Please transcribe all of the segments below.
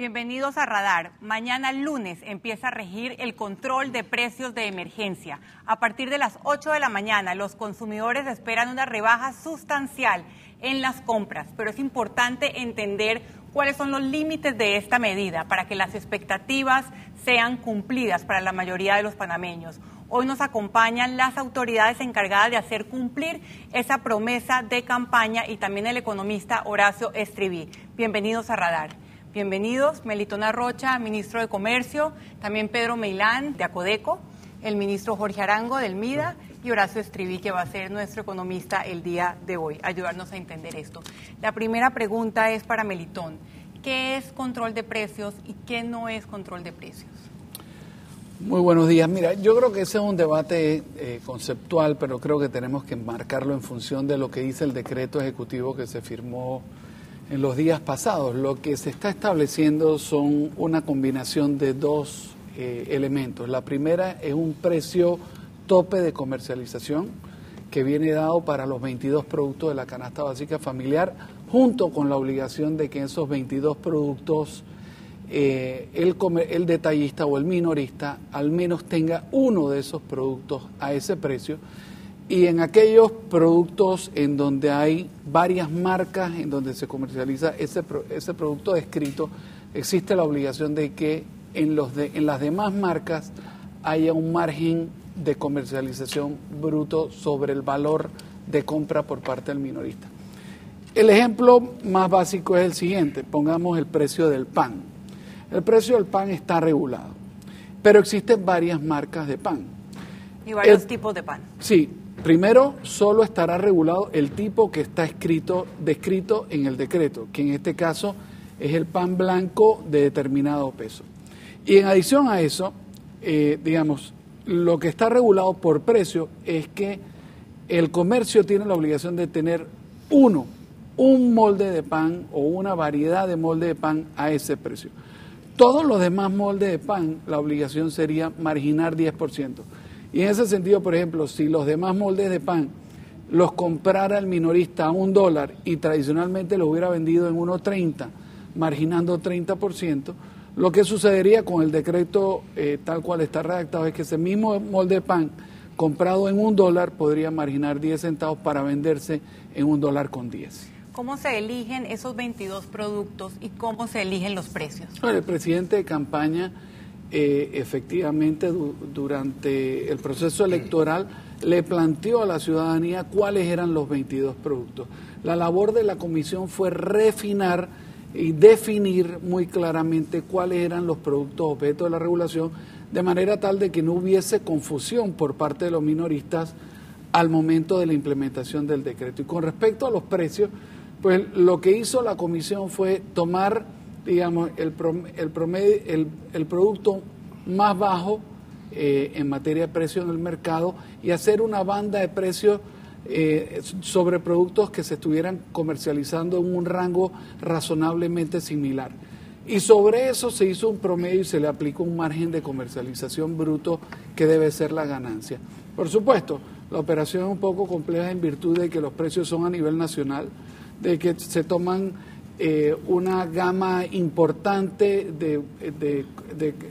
Bienvenidos a Radar. Mañana lunes empieza a regir el control de precios de emergencia. A partir de las 8 de la mañana, los consumidores esperan una rebaja sustancial en las compras, pero es importante entender cuáles son los límites de esta medida para que las expectativas sean cumplidas para la mayoría de los panameños. Hoy nos acompañan las autoridades encargadas de hacer cumplir esa promesa de campaña y también el economista Horacio Estribí. Bienvenidos a Radar. Bienvenidos, Melitona Rocha, ministro de Comercio, también Pedro Meilán, de Acodeco, el ministro Jorge Arango, del MIDA, y Horacio Estribí, que va a ser nuestro economista el día de hoy, ayudarnos a entender esto. La primera pregunta es para Melitón. ¿Qué es control de precios y qué no es control de precios? Muy buenos días. Mira, yo creo que ese es un debate eh, conceptual, pero creo que tenemos que marcarlo en función de lo que dice el decreto ejecutivo que se firmó en los días pasados. Lo que se está estableciendo son una combinación de dos eh, elementos. La primera es un precio tope de comercialización que viene dado para los 22 productos de la canasta básica familiar, junto con la obligación de que esos 22 productos eh, el, el detallista o el minorista al menos tenga uno de esos productos a ese precio y en aquellos productos en donde hay varias marcas, en donde se comercializa ese, ese producto descrito, existe la obligación de que en, los de, en las demás marcas haya un margen de comercialización bruto sobre el valor de compra por parte del minorista. El ejemplo más básico es el siguiente, pongamos el precio del pan. El precio del pan está regulado, pero existen varias marcas de pan. Y varios tipos de pan. Sí, Primero, solo estará regulado el tipo que está escrito, descrito en el decreto, que en este caso es el pan blanco de determinado peso. Y en adición a eso, eh, digamos, lo que está regulado por precio es que el comercio tiene la obligación de tener uno, un molde de pan o una variedad de molde de pan a ese precio. Todos los demás moldes de pan, la obligación sería marginar 10%. Y en ese sentido, por ejemplo, si los demás moldes de pan los comprara el minorista a un dólar y tradicionalmente los hubiera vendido en 1.30, marginando 30%, lo que sucedería con el decreto eh, tal cual está redactado es que ese mismo molde de pan comprado en un dólar podría marginar 10 centavos para venderse en un dólar con 10. ¿Cómo se eligen esos 22 productos y cómo se eligen los precios? Bueno, el presidente de campaña eh, efectivamente durante el proceso electoral le planteó a la ciudadanía cuáles eran los 22 productos. La labor de la comisión fue refinar y definir muy claramente cuáles eran los productos objeto de la regulación, de manera tal de que no hubiese confusión por parte de los minoristas al momento de la implementación del decreto. Y con respecto a los precios, pues lo que hizo la comisión fue tomar digamos, el, el, promedio, el, producto más bajo eh, en materia de precio en el mercado y hacer una banda de precios eh, sobre productos que se estuvieran comercializando en un rango razonablemente similar. Y sobre eso se hizo un promedio y se le aplicó un margen de comercialización bruto que debe ser la ganancia. Por supuesto, la operación es un poco compleja en virtud de que los precios son a nivel nacional, de que se toman eh, una gama importante de, de,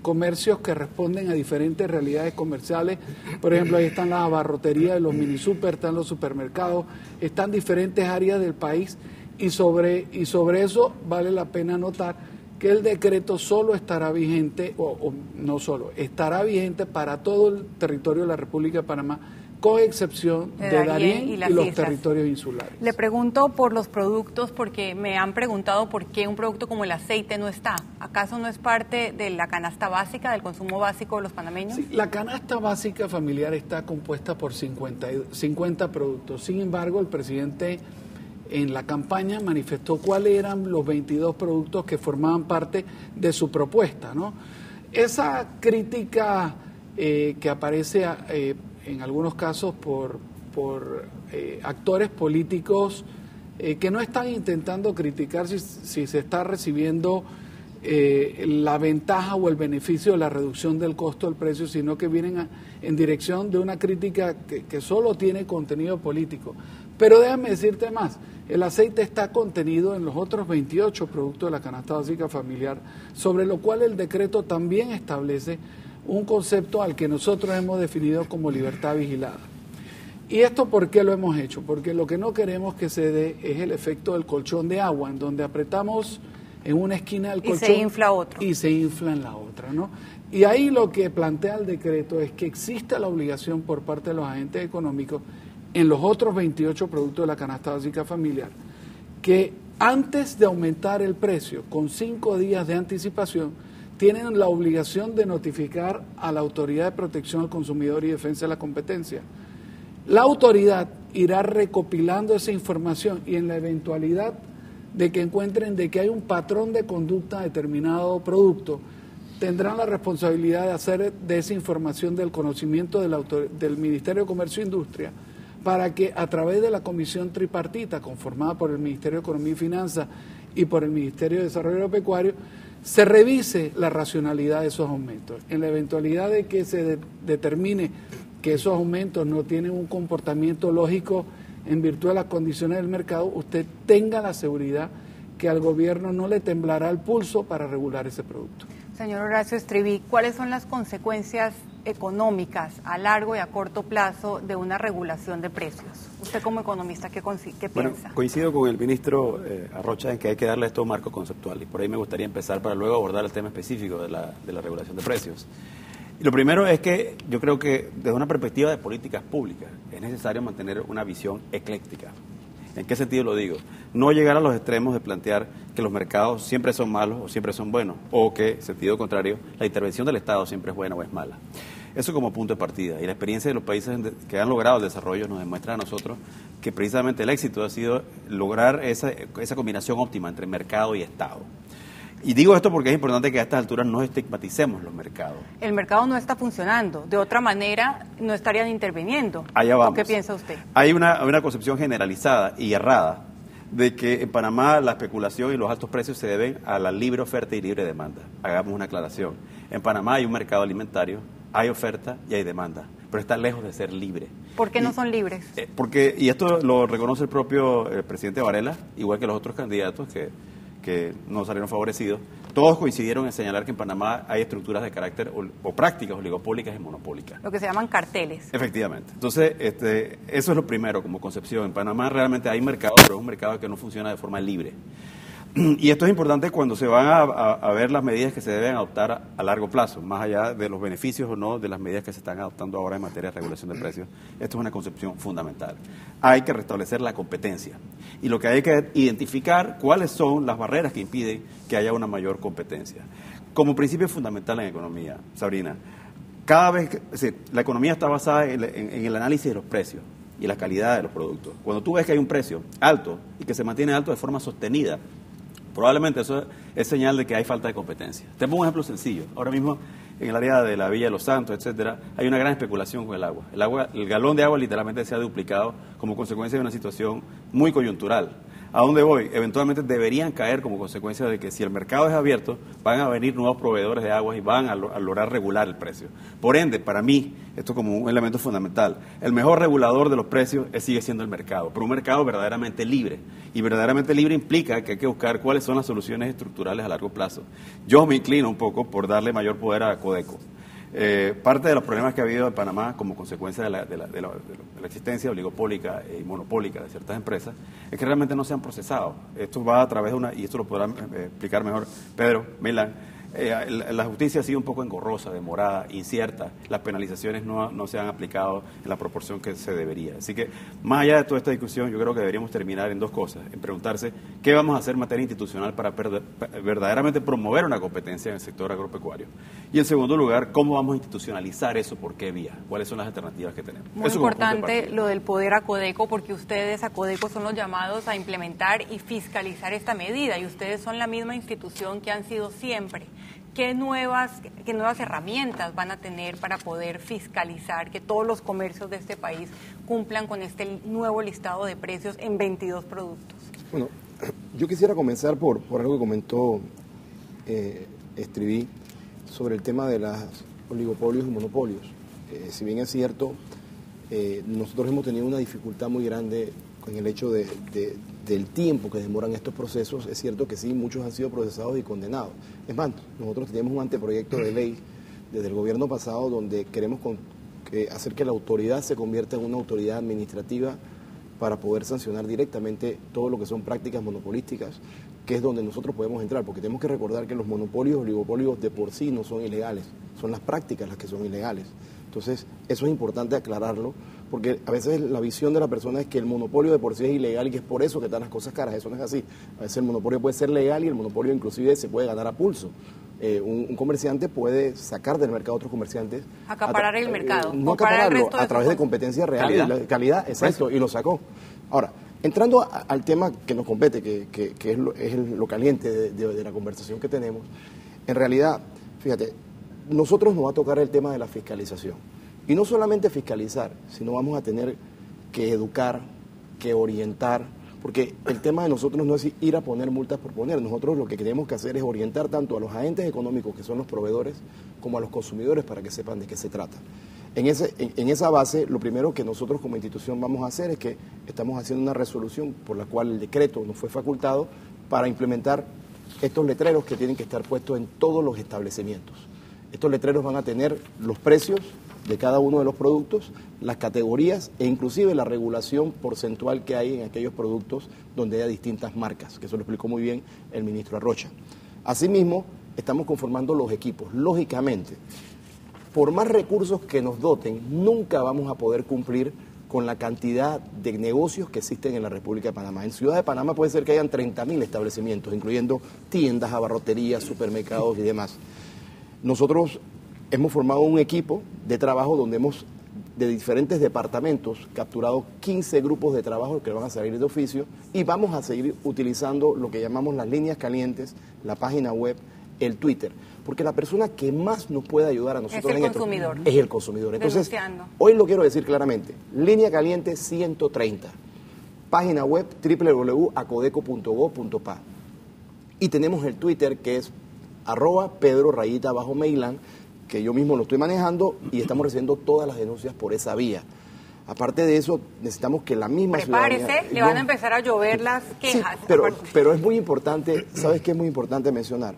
comercios que responden a diferentes realidades comerciales. Por ejemplo, ahí están las abarroterías de los mini super, están los supermercados, están diferentes áreas del país y sobre, y sobre eso vale la pena notar que el decreto solo estará vigente, o, o no solo, estará vigente para todo el territorio de la República de Panamá con excepción de, Darién, y, los territorios insulares. Le pregunto por los productos porque me han preguntado por qué un producto como el aceite no está. ¿Acaso no es parte de la canasta básica, del consumo básico de los panameños? Sí, la canasta básica familiar está compuesta por 50, 50 productos. Sin embargo, el presidente en la campaña manifestó cuáles eran los 22 productos que formaban parte de su propuesta. ¿no? Esa crítica eh, que aparece... Eh, en algunos casos por, por eh, actores políticos eh, que no están intentando criticar si, se está recibiendo eh, la ventaja o el beneficio de la reducción del costo del precio, sino que vienen en dirección de una crítica que, que, solo tiene contenido político. Pero déjame decirte más, El aceite está contenido en los otros 28 productos de la canasta básica familiar, sobre lo cual el decreto también establece un concepto al que nosotros hemos definido como libertad vigilada. ¿Y esto por qué lo hemos hecho? Porque lo que no queremos que se dé es el efecto del colchón de agua, en donde apretamos en una esquina del colchón y se infla otro. Y se infla en la otra, ¿no? Y ahí lo que plantea el decreto es que exista la obligación por parte de los agentes económicos en los otros 28 productos de la canasta básica familiar que antes de aumentar el precio con cinco días de anticipación tienen la obligación de notificar a la Autoridad de Protección al Consumidor y Defensa de la Competencia. La autoridad irá recopilando esa información y en la eventualidad de que encuentren de que hay un patrón de conducta a determinado producto, tendrán la responsabilidad de hacer de esa información del conocimiento del, del Ministerio de Comercio e Industria para que a través de la comisión tripartita conformada por el Ministerio de Economía y Finanzas y por el Ministerio de Desarrollo Agropecuario, se revise la racionalidad de esos aumentos. En la eventualidad de que se determine que esos aumentos no tienen un comportamiento lógico en virtud de las condiciones del mercado, usted tenga la seguridad que al gobierno no le temblará el pulso para regular ese producto. Señor Horacio Estriví, ¿cuáles son las consecuencias económicas a largo y a corto plazo de una regulación de precios? Usted como economista, ¿qué, piensa? Coincido con el ministro eh, Arrocha en que hay que darle esto un marco conceptual y por ahí me gustaría empezar para luego abordar el tema específico de la, de la regulación de precios. Y lo primero es que yo creo que desde una perspectiva de políticas públicas es necesario mantener una visión ecléctica. ¿En qué sentido lo digo? No llegar a los extremos de plantear que los mercados siempre son malos o siempre son buenos, o que, en sentido contrario, la intervención del Estado siempre es buena o es mala. Eso como punto de partida. Y la experiencia de los países que han logrado el desarrollo nos demuestra a nosotros que precisamente el éxito ha sido lograr esa, esa combinación óptima entre mercado y Estado. Y digo esto porque es importante que a estas alturas no estigmaticemos los mercados. El mercado no está funcionando. De otra manera, no estarían interviniendo. Allá vamos. ¿Qué piensa usted? Hay una, una concepción generalizada y errada de que en Panamá la especulación y los altos precios se deben a la libre oferta y libre demanda. Hagamos una aclaración. En Panamá hay un mercado alimentario, hay oferta y hay demanda, pero está lejos de ser libre. ¿Por qué no son libres? Eh, porque, y esto lo reconoce el propio eh, presidente Varela, igual que los otros candidatos que que no salieron favorecidos, todos coincidieron en señalar que en Panamá hay estructuras de carácter o, prácticas oligopólicas y monopólicas. Lo que se llaman carteles. Efectivamente. Entonces, este, eso es lo primero como concepción. En Panamá realmente hay mercado, pero es un mercado que no funciona de forma libre. Y esto es importante cuando se van a, ver las medidas que se deben adoptar a, largo plazo, más allá de los beneficios o no de las medidas que se están adoptando ahora en materia de regulación de precios. Esto es una concepción fundamental. Hay que restablecer la competencia y lo que hay que identificar cuáles son las barreras que impiden que haya una mayor competencia. Como principio fundamental en economía, Sabrina, cada vez que la economía está basada en el análisis de los precios y la calidad de los productos. Cuando tú ves que hay un precio alto y que se mantiene alto de forma sostenida, Probablemente eso es señal de que hay falta de competencia. Te pongo un ejemplo sencillo. Ahora mismo en el área de la Villa de los Santos, etcétera, hay una gran especulación con el agua. El agua, el galón de agua literalmente se ha duplicado como consecuencia de una situación muy coyuntural. ¿A dónde voy? Eventualmente deberían caer como consecuencia de que si el mercado es abierto, van a venir nuevos proveedores de agua y van a, lograr regular el precio. Por ende, para mí, esto como un elemento fundamental, el mejor regulador de los precios sigue siendo el mercado, pero un mercado verdaderamente libre. Y verdaderamente libre implica que hay que buscar cuáles son las soluciones estructurales a largo plazo. Yo me inclino un poco por darle mayor poder a Codeco. Eh, parte de los problemas que ha habido en Panamá como consecuencia de la, de la, de la, existencia oligopólica y monopólica de ciertas empresas es que realmente no se han procesado. Esto va a través de una, y esto lo podrán eh, explicar mejor Pedro, Milán, eh, la justicia ha sido un poco engorrosa, demorada, incierta. Las penalizaciones no, no, se han aplicado en la proporción que se debería. Así que, más allá de toda esta discusión, yo creo que deberíamos terminar en dos cosas. En preguntarse qué vamos a hacer en materia institucional para verdaderamente promover una competencia en el sector agropecuario. Y en segundo lugar, cómo vamos a institucionalizar eso, por qué vía, cuáles son las alternativas que tenemos. Muy importante lo del poder a Codeco, porque ustedes a Codeco son los llamados a implementar y fiscalizar esta medida, y ustedes son la misma institución que han sido siempre. ¿Qué nuevas, ¿Qué nuevas herramientas van a tener para poder fiscalizar que todos los comercios de este país cumplan con este nuevo listado de precios en 22 productos? Bueno, yo quisiera comenzar por, por algo que comentó eh, Estribí sobre el tema de los oligopolios y monopolios. Eh, si bien es cierto, eh, nosotros hemos tenido una dificultad muy grande con el hecho de, del tiempo que demoran estos procesos, es cierto que sí, muchos han sido procesados y condenados. Es más, nosotros tenemos un anteproyecto de ley desde el gobierno pasado donde queremos hacer que la autoridad se convierta en una autoridad administrativa para poder sancionar directamente todo lo que son prácticas monopolísticas, que es donde nosotros podemos entrar, porque tenemos que recordar que los monopolios, oligopolios de por sí no son ilegales, son las prácticas las que son ilegales. Entonces, eso es importante aclararlo, porque a veces la visión de la persona es que el monopolio de por sí es ilegal y que es por eso que están las cosas caras. Eso no es así. A veces el monopolio puede ser legal y el monopolio inclusive se puede ganar a pulso. Eh, un, comerciante puede sacar del mercado a otros comerciantes. Acaparar el mercado. Eh, no acapararlo, a través de competencia real. Calidad, calidad exacto, y lo sacó. Ahora, entrando al tema que nos compete, que, es, lo, caliente de la conversación que tenemos, en realidad, fíjate, nosotros nos va a tocar el tema de la fiscalización. Y no solamente fiscalizar, sino vamos a tener que educar, que orientar, porque el tema de nosotros no es ir a poner multas por poner, nosotros lo que tenemos que hacer es orientar tanto a los agentes económicos, que son los proveedores, como a los consumidores para que sepan de qué se trata. En, en, esa base, lo primero que nosotros como institución vamos a hacer es que estamos haciendo una resolución por la cual el decreto nos fue facultado para implementar estos letreros que tienen que estar puestos en todos los establecimientos. Estos letreros van a tener los precios de cada uno de los productos, las categorías e inclusive la regulación porcentual que hay en aquellos productos donde haya distintas marcas, que eso lo explicó muy bien el ministro Arrocha. Asimismo, estamos conformando los equipos. Lógicamente, por más recursos que nos doten, nunca vamos a poder cumplir con la cantidad de negocios que existen en la República de Panamá. En Ciudad de Panamá puede ser que hayan 30.000 establecimientos, incluyendo tiendas, abarroterías, supermercados y demás. Nosotros hemos formado un equipo de trabajo donde hemos, de diferentes departamentos, capturado 15 grupos de trabajo que van a salir de oficio y vamos a seguir utilizando lo que llamamos las líneas calientes, la página web, el Twitter. Porque la persona que más nos puede ayudar a nosotros es el consumidor. es el consumidor. Entonces, hoy lo quiero decir claramente. Línea caliente 130. Página web www.acodeco.go.pa. Y tenemos el Twitter que es arroba Pedro Rayita bajo Mailan, que yo mismo lo estoy manejando y estamos recibiendo todas las denuncias por esa vía. Aparte de eso, necesitamos que la misma Prepárese, le van a empezar a llover las quejas. pero, pero es muy importante, ¿sabes qué es muy importante mencionar?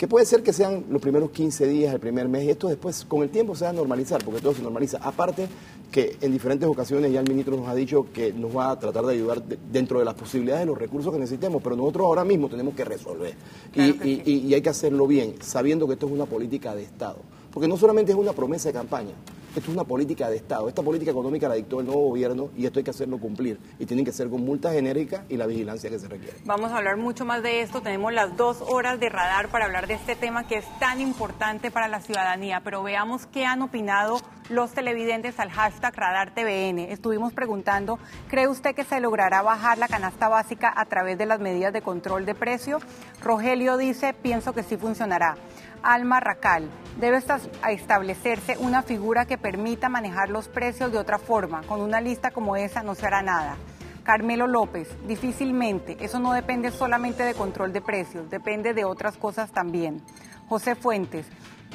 que puede ser que sean los primeros 15 días, el primer mes, y esto después con el tiempo se va a normalizar, porque todo se normaliza. Aparte que en diferentes ocasiones ya el ministro nos ha dicho que nos va a tratar de ayudar dentro de las posibilidades de los recursos que necesitemos, pero nosotros ahora mismo tenemos que resolver. y hay que hacerlo bien, sabiendo que esto es una política de Estado. Porque no solamente es una promesa de campaña, esto es una política de Estado. Esta política económica la dictó el nuevo gobierno y esto hay que hacerlo cumplir. Y tienen que ser con multas genéricas y la vigilancia que se requiere. Vamos a hablar mucho más de esto. Tenemos las dos horas de radar para hablar de este tema que es tan importante para la ciudadanía. Pero veamos qué han opinado los televidentes al hashtag RadarTVN. Estuvimos preguntando, ¿cree usted que se logrará bajar la canasta básica a través de las medidas de control de precio? Rogelio dice, pienso que sí funcionará. Alma Racal. Debe establecerse una figura que permita manejar los precios de otra forma. Con una lista como esa no se hará nada. Carmelo López, difícilmente. Eso no depende solamente de control de precios, depende de otras cosas también. José Fuentes,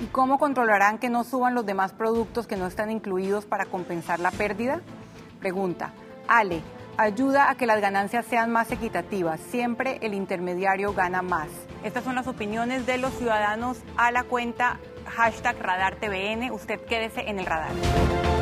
¿y cómo controlarán que no suban los demás productos que no están incluidos para compensar la pérdida? Pregunta. Ale, ayuda a que las ganancias sean más equitativas. Siempre el intermediario gana más. Estas son las opiniones de los ciudadanos a la cuenta hashtag RadarTVN. Usted quédese en el radar.